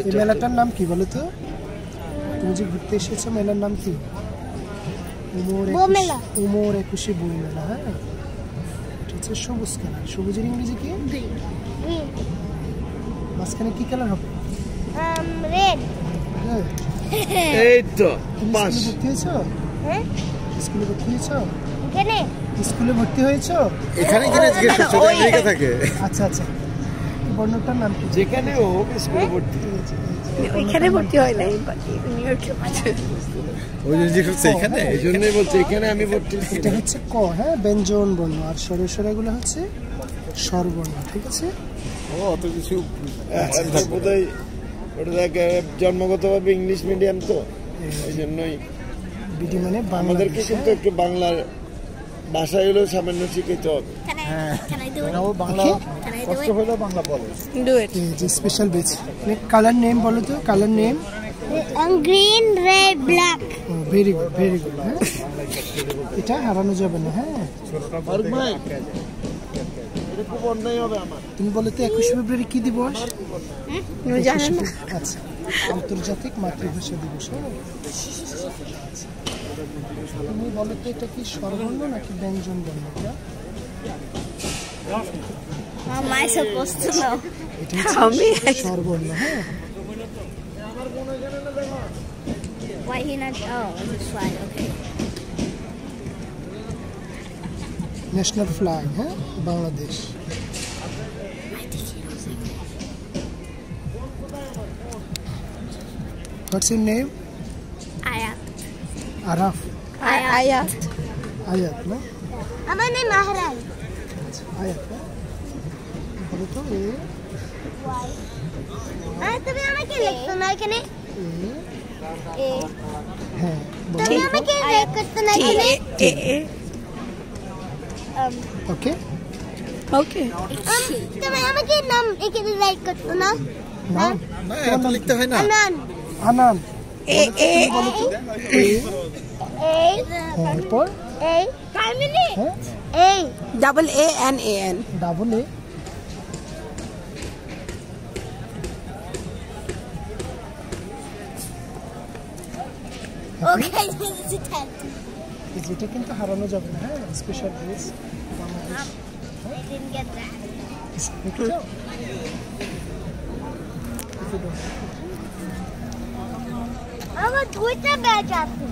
এই মেলাটার নাম কি বলো তো? তুমি যে ঘুরতে এসেছ মেলার নাম কি? উমর একুশ- বই মেলা হ্যাঁ? এটা হচ্ছে সবুজ কালার। সবুজের ইংরেজি কি? মাঝখানে কি কালার হবে? রেড হ্যাঁ। এই তো তুমি ভর্তি হয়েছো? হ্যাঁ? স্কুলে ভর্তি হয়েছো? স্কুলে ভর্তি হয়েছো? এখানে কিনে জিজ্ঞেস করছ আমেরিকা থাকে। আচ্ছা আচ্ছা। বর্ণটার নাম কি? যেখানে হোক স্কুলে ভর্তি। ওইখানে ভর্তি হয় নাই নিউ ইয়র্কে আছে ওই এই জন্যই বলছি এখানে আমি ভর্তি। এটা হচ্ছে ক হ্যাঁ? ব্যঞ্জন বর্ণ। আর স্বরস্বরাগুলো হচ্ছে স্বরবর্ণ ঠিক আছে? ও অত কিছু ওটা বোধহয় ওটা দেখ জন্মগতভাবে ইংলিশ মিডিয়াম তো এই জন্যই বিডি মানে আমাদেরকে বাংলাদেশ কিন্তু একটু বাংলার ভাষা হলেও সামান্য শিখিতে হবে। Can I, do it? O Bangla Can I do it? হলেও বাংলা বলে। ডু ইট যে স্পেশাল বেচ কালার নেম বলো তো colour name green, red, black. Very good very good হ্যাঁ? এটা হারানো যাবে না হ্যাঁ? তুমি বলো তো একুশে ফেব্রুয়ারি কি দিবস? তুমি জানেন না। আচ্ছা। আন্তর্জাতিক মাতৃভাষা দিবস হ্যাঁ? তুমি বলো তো এটা কি স্বরবর্ণ নাকি ব্যঞ্জন বর্ণ? How am I supposed to know? Tell me. Why he not? Oh, it's a flag. Okay. National flag, huh? Bangladesh. What's your name? Ayat. Araf. Ayat. Ayat. আয়াত না? আমার name Ahran. আয়াত না? বলো তো এ? আর তুমি আমাকে লিখতো না এখানে? এ? হ্যাঁ বলো। তুমি আমাকে রেক করতে না এখানে? এ এ Um, ওকে? ওকে। তুমি আমাকে নাম এখানে রাইট করতো না? নাম? না এত লিখতে হয় না। আনান। আনান। এ এ এ? হ্যাঁ এরপর? এই কামিনি হ্যাঁ এই double A N A N double A okay this is 10 যেটা কিন্তু হারানো যাবে না হ্যাঁ special dress Bangladesh I didn't get that দেখে যাও আমার দুইটা ব্যাচ আছে